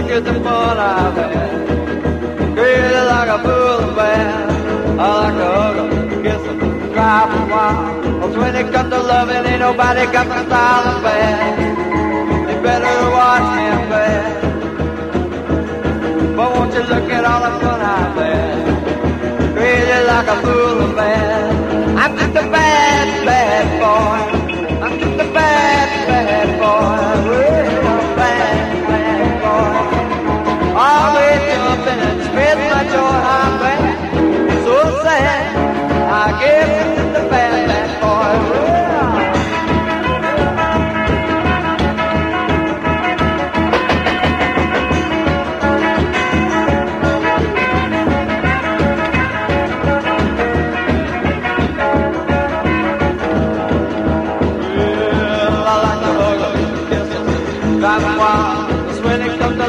look at the fun I've had? Cause when it comes to loving, ain't nobody got my style of bad. You better watch me, man. But won't you look at all the fun I've had? Crazy like a fool and bad. I'm just a bad, bad boy. I'm just a bad, bad boy. Real bad, bad boy. Always jumping and spread my joy. I'm bad, so sad. I guess that one when it comes to